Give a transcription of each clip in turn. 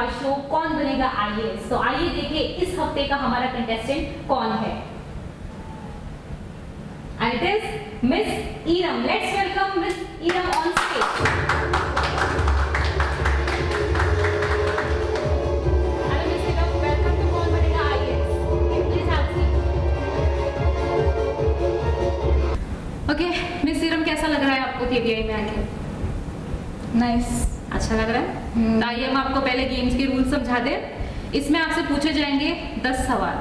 आज तो कौन बनेगा आईएएस तो आइए देखें इस हफ़्ते का हमारा कंटेस्टेंट कौन है? And it is miss let's welcome on stage कैसा लग रहा है आपको टीवीआई में आके? Nice nice. अच्छा लग रहा है? तो आइए हम आपको पहले गेम्स के रूल समझा दें। इसमें आपसे पूछे जाएँगे दस सवाल।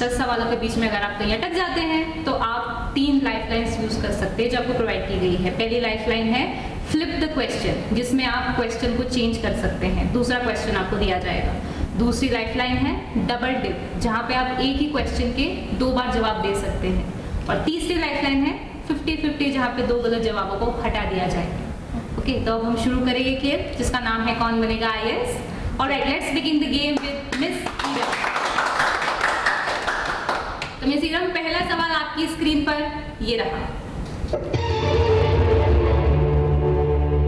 दस सवालों के बीच में अगर आप कहीं अटक जाते हैं तो आप तीन लाइफ लाइन्स यूज़ कर सकते हैं जो आपको प्रोवाइड की गई है। पहली लाइफ लाइन है फ्लिप द क्वेश्चन जिसमें आप क्वेश्चन को चेंज कर सकते हैं। दूसरा क्वेश्चन आपको दिया जाएगा। दूसरी लाइफ लाइन है डबल डिप जहाँ पे आप एक ही क्वेश्चन के दो बार जवाब दे सकते हैं। और तीसरी लाइफ लाइन है फिफ्टी फिफ्टी जहाँ पे दो गलत जवाबों को हटा दिया जाएगा। ओके तो अब हम शुरू करेंगे खेल जिसका नाम है कौन बनेगा आईएएस और let's begin the game with miss Iram तो मिस ईरम पहला सवाल आपकी स्क्रीन पर ये रहा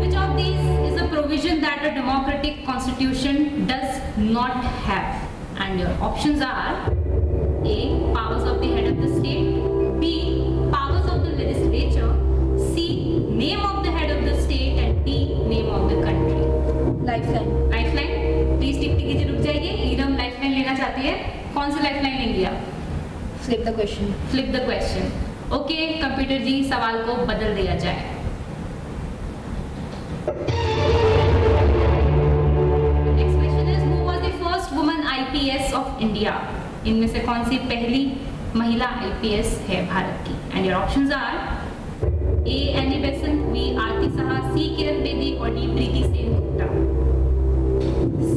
Which of these is a provision that a democratic constitution does not have? And your options are A. Powers of the head of the state flip the question flip the question okay computer ji सवाल को बदल दिया जाए। Next question is who was the first woman IPS of India? इनमें से कौन सी पहली महिला आईपीएस है भारत की? And your options are A Annie Besant B Aarti Saha C Kiran Bedi और D Preeti Sen Gupta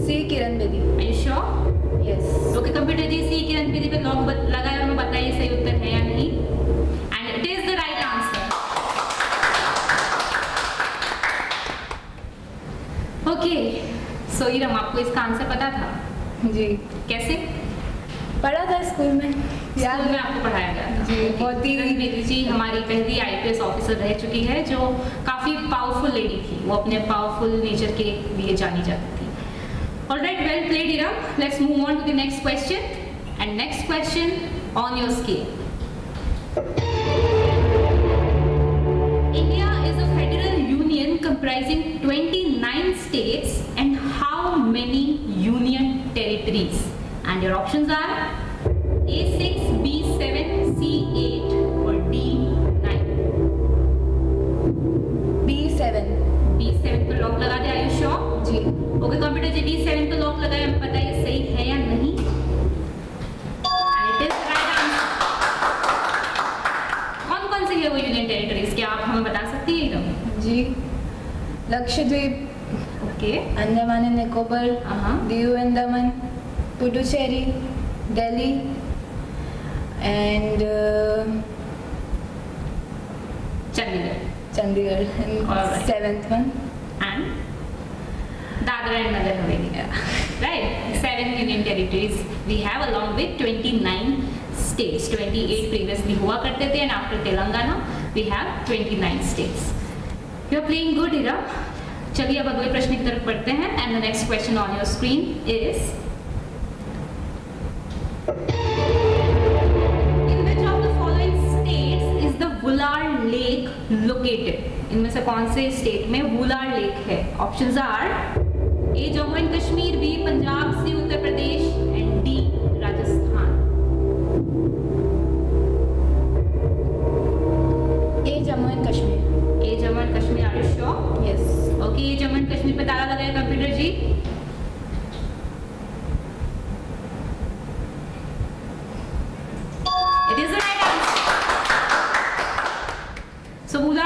C Kiran Bedi. Are you yes okay computer ji C Kiran Bedi पे lock लगाए और हमें बताइए सही उत्तर है या नहीं? And it is the right answer okay so Iram आपको इसका आंसर पता था? जी। कैसे? पढ़ा था स्कूल में। स्कूल में आपको पढ़ाया गया था। जी, बहुत ही- बेदी जी हमारी पहली आईपीएस ऑफिसर रह चुकी है जो काफ़ी पावरफुल लेडी थी। वो अपने पावरफुल नेचर के लिए जानी जाती थी। Alright, well played Iram. Let's move on to the next question. And next question on your scale. India is a federal union comprising 29 states and how many union territories? And your options are okay computer ji B7 पर lock लगाए हमें बताइए सही है या नहीं? कौन कौन सी है वो यूनियन टेरिटरीज क्या आप हमें बता सकती है एकदम? जी लक्षद्वीप ओके अंडमान एंड निकोबार हाँ Diu and Daman Puducherry Delhi and Chandigarh. Chandigarh seventh one and? Dadra and Nagar Haveli. Right? Seven union territories we have along with 29 states. 28 previously हुआ करते थे and after Telangana we have 29 states. You are playing good, Ira. चलिए अब अगले प्रश्न की तरफ़ बढ़ते हैं and the next question on your screen is In which of the following states is the Vular Lake located? इनमें से कौन से स्टेट में वुलार लेक है options are A Jammu and Kashmir B Punjab C Uttar Pradesh and D Rajasthan. A Jammu and Kashmir. A Jammu and Kashmir are you sure yes okay ये Jammu and Kashmir पे ताला लगाया कंप्यूटर जी।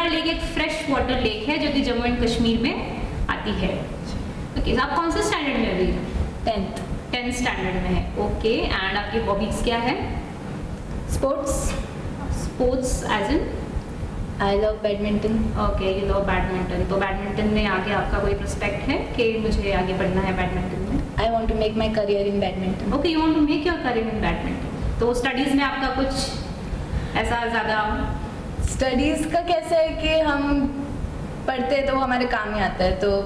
लेक एक fresh water lake है जो कि Jammu and Kashmir में आती है। ओके आप कौन से स्टैंडर्ड में अभी? टेंथ टेंथ स्टैंडर्ड में है. ओके एंड आपकी हॉबीज क्या है? Sports sports as in I love badminton okay you love badminton तो बैडमिंटन में आगे आपका कोई प्रोस्पेक्ट है कि मुझे आगे बढ़ना है बैडमिंटन में? I want to make my career in badminton okay you want to make your career in badminton तो स्टडीज़ में आपका कुछ ऐसा ज़्यादा स्टडीज़ का कैसा है कि हम पढ़ते हैं तो वो हमारे काम ही आता है तो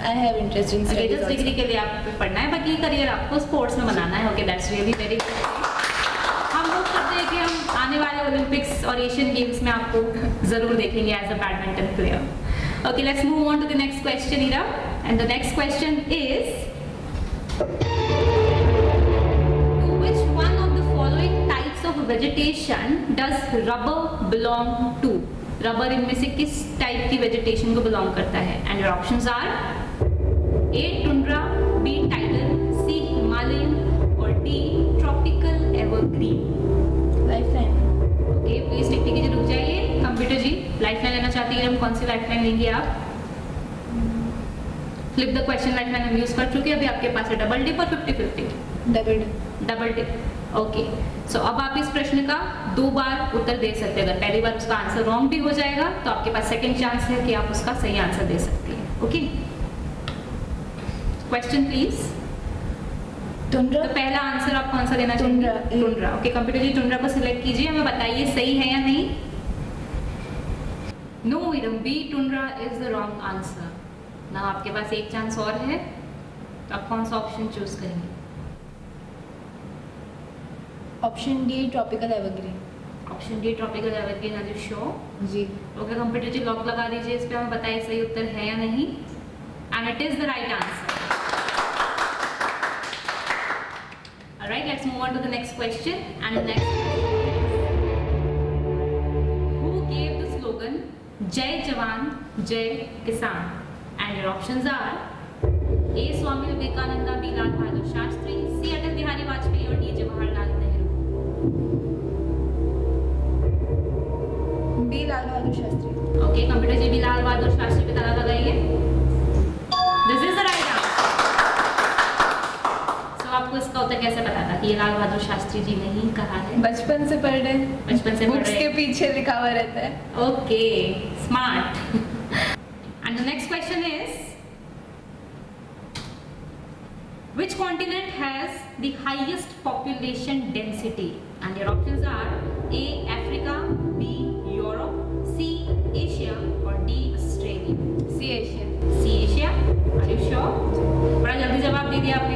Have interest in okay studies degree के लिए आपको पढ़ना है बाकी करियर आपको स्पोर्ट्स में बनाना है। ओके दैट्स रियली वेरी हम होप करते हैं कि हम आने वाले ओलंपिक्स और एशियन गेम्स में आपको ज़रूर देखेंगे as a badminton player okay let's move on to the next question Ira and the next question is which one of the following types of vegetation does rubber belong to? Rubber इनमें से किस type की vegetation को belong करता है? And your options are A tundra B tidal C Himalayan और D tropical evergreen Lifeline. Okay please tick tick रुक जाइए। कंप्यूटर जी लाइफलाइन लेना चाहती है हम कौन सी लाइफलाइन लेंगे आप? फ्लिप द क्वेश्चन लाइफलाइन हम यूज़ कर चुके हैं अभी आपके पास है डबल डिप और fifty fifty Double. Double tick okay so अब आप इस प्रश्न का दो बार उत्तर दे सकते हैं। अगर पहली बार उसका आंसर रॉन्ग भी हो जाएगा तो आपके पास सेकंड चांस है कि आप उसका सही आंसर दे सकती हैं ओके क्वेश्चन प्लीज़ Tundra. तो पहला आंसर आप कौन सा देना टुंड्रा, चाहेंगे A. Tundra okay computer ji tundra को सिलेक्ट कीजिए हमें बताइए सही है या नहीं no Iram B tundra is the wrong answer ना आपके पास एक चांस और है तो आप कौन सा ऑप्शन चूज़ करेंगे Option D. Tropical evergreen. Option D tropical evergreen you sure ji. Okay computer ji lock लगा दीजिए इस पर हमें बताइए सही उत्तर है या नहीं and it is the right answer let's move on to the next question. And the next Who gave the slogan Jai Jawan, Jai Kisan? And your options are A. Swami Vivekananda, B. Lal Bahadur Shastri, C. Atal Bihari Vajpayee, or D. Jawaharlal Nehru. B. Lal Bahadur Shastri. Okay computer ji B Lal Bahadur Shastri पे ताला लगाइए आपको इसका उत्तर कैसे पता था कि ये लाल बहादुर शास्त्री जी ने ही कहा है बचपन से पढ़ रहे बचपन से बुक्स के पीछे लिखा हुआ रहता है okay smart and the next question is Which continent has the highest population density? And your options are A. Africa, B. Europe, C. Asia, or D. Australia. C Asia C Asia are you sure बड़ा जल्दी जवाब दे दिया आपने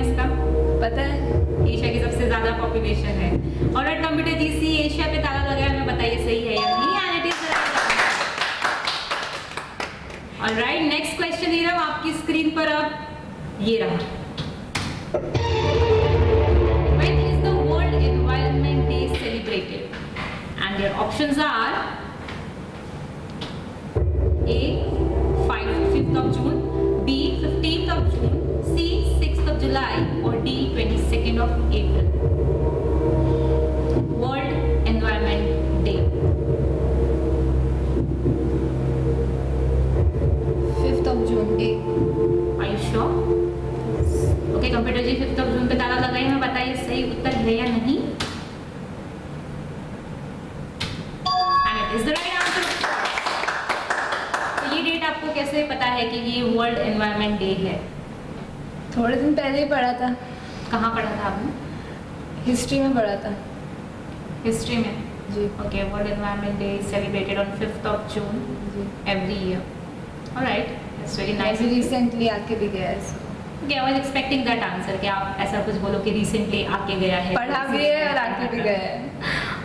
population है। और रेड computer ji C Asia पे ताला लगाया, हमें बताइए सही है या नहीं। And it is alright next question ये रहा आपकी स्क्रीन पर अब ये रहा। When is the World Environment Day celebrated? And your options are कैसे पता है कि ये वर्ल्ड एनवायरनमेंट डे है थोड़े दिन पहले ही पढ़ा था कहाँ पढ़ा था आपने हिस्ट्री में पढ़ा था हिस्ट्री में जी Okay, World Environment Day is celebrated on 5th of June जी every year. Alright, that's very nice. अभी रिसेंटली आके भी गया है Okay, I was expecting that answer कि आप ऐसा कुछ बोलो कि recently आके गया है पढ़ा भी है और आके भी गया है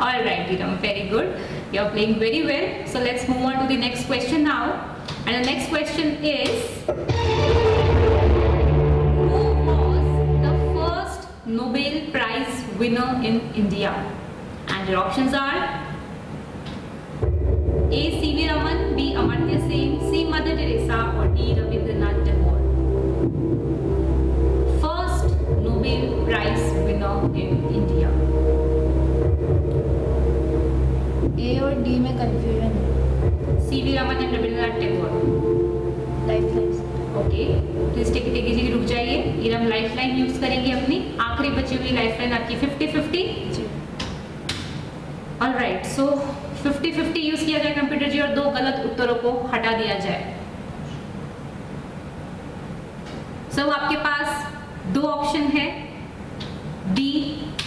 Alright, Viram, very good. You are playing very well. So let's move on to the next question now. And the next question is Who was the first Nobel Prize winner in India? And your options are A. C.V. Raman, B. Amartya Sen, C. Mother Teresa, or D. Rabindranath Tagore. Life lines okay please tick tick जी रुक जाइए। ये हम use करेंगे अपनी। आखिरी बची हुई आपकी 50 50 जी। ऑलराइट सो 50 50 यूज़ किया जाए कंप्यूटर जी और दो गलत उत्तरों को हटा दिया जाए। सो so, आपके पास दो ऑप्शन है डी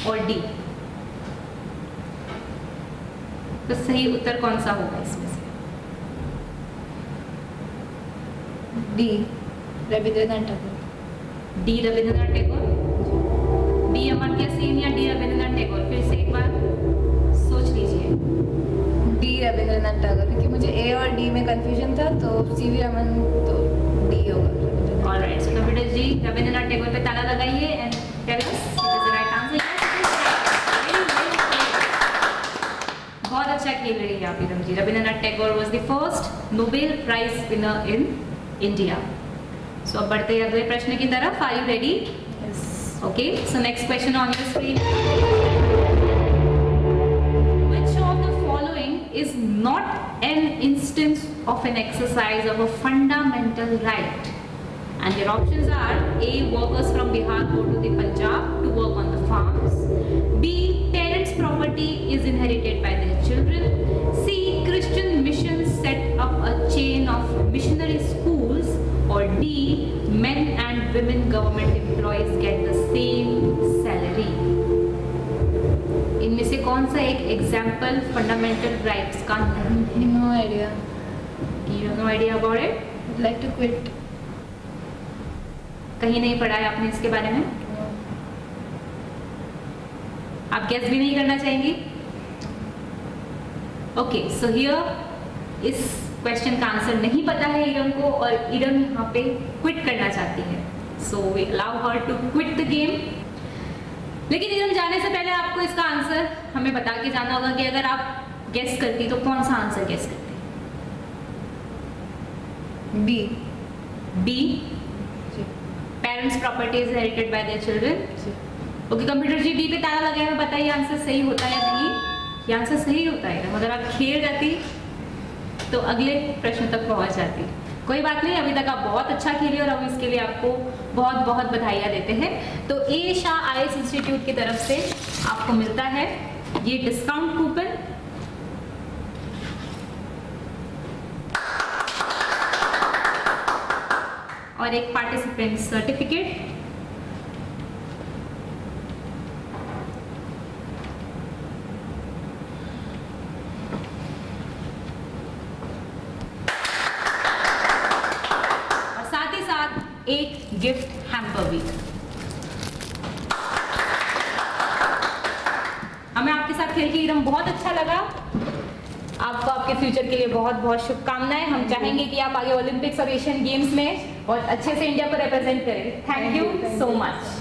और डी तो सही उत्तर कौन सा होगा इसमें से? D Rabindranath Tagore. D Rabindranath Tagore? D Amartya Sen या डी रविंद्रनाथ टैगोर? फिर से एक बार सोच लीजिए। डी रविंद्रनाथ टैगोर क्योंकि मुझे ए और डी में कंफ्यूजन था तो सी वी रमन तो डी होगा। Alright so computer ji Rabindranath Tagore पे ताला लगाइए and tell us is the right answer बहुत अच्छा खेल रही है आप Iram ji. Rabindranath Tagore was the first Nobel prize winner in India so अब बढ़ते हैं अगले प्रश्न की तरफ are you ready yes Okay, so next question on your screen. Which of the following is not an instance of an exercise of a fundamental right? And your options are A. Workers from Bihar go to the Punjab to work employees get the same salary. इनमें से कौन सा एक example fundamental rights का? नहीं no idea you no idea about it like to quit कहीं नहीं पढ़ा है आपने इसके बारे में? आप गैस भी नहीं करना चाहेंगी? ओके सो हियर इस क्वेश्चन का आंसर नहीं पता है इरम को और इरम यहाँ पे क्विट करना चाहती है। So we allow her to quit the game लेकिन इरम जाने से पहले आपको इसका आंसर हमें बता के जाना होगा कि अगर आप गेस करती तो कौन सा आंसर गेस करती? B B parents property is inherited by their children okay computer ji B पे ताला लगाए हुए बताइए आंसर सही होता है या नहीं? ये आंसर सही होता है। अगर आप खेल जाती तो अगले प्रश्न तक पहुँच जाती। कोई बात नहीं अभी तक आप बहुत अच्छा खेली और हम इसके लिए आपको बहुत बहुत बधाइयाँ देते हैं। तो ए शाह आई इंस्टीट्यूट की तरफ़ से आपको मिलता है। ये डिस्काउंट कूपन और एक पार्टिसिपेंट सर्टिफिकेट और साथ ही साथ एक गिफ्ट हैम्पर भी हमें आपके साथ खेल के एकदम बहुत अच्छा लगा। आपको आपके फ्यूचर के लिए बहुत बहुत शुभकामनाएँ। हम चाहेंगे कि आप आगे ओलंपिक्स और एशियन गेम्स में बहुत अच्छे से इंडिया को रिप्रेजेंट करें। Thank you so much